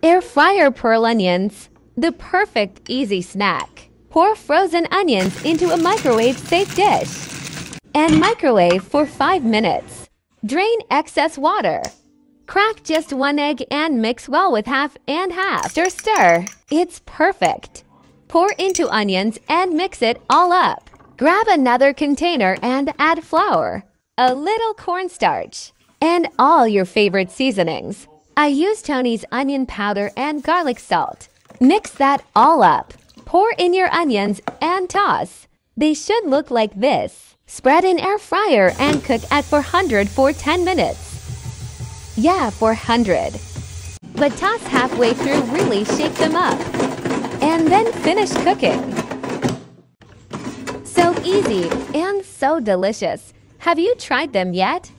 Air fryer pearl onions. The perfect easy snack. Pour frozen onions into a microwave safe dish. And microwave for 5 minutes. Drain excess water. Crack just one egg and mix well with half and half. Stir stir. It's perfect. Pour into onions and mix it all up. Grab another container and add flour, a little cornstarch, and all your favorite seasonings. I use Tony's onion powder and garlic salt. Mix that all up. Pour in your onions and toss. They should look like this. Spread in air fryer and cook at 400 for 10 minutes. Yeah, 400. But toss halfway through, really shake them up. And then finish cooking. So easy and so delicious. Have you tried them yet?